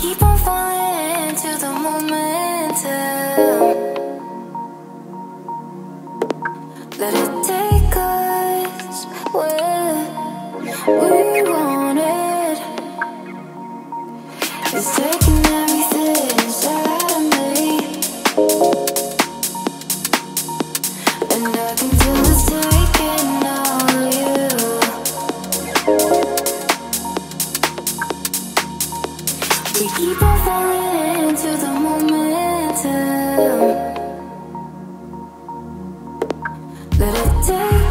Keep on falling into the momentum. Let it take us where we take